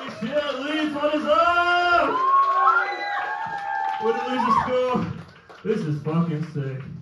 Yeah, Leeds, what is up? We're score. This is fucking sick.